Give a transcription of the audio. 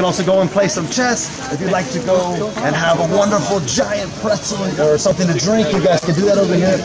can also go and play some chess. If you'd like to go and have a wonderful giant pretzel or something to drink, you guys can do that over here.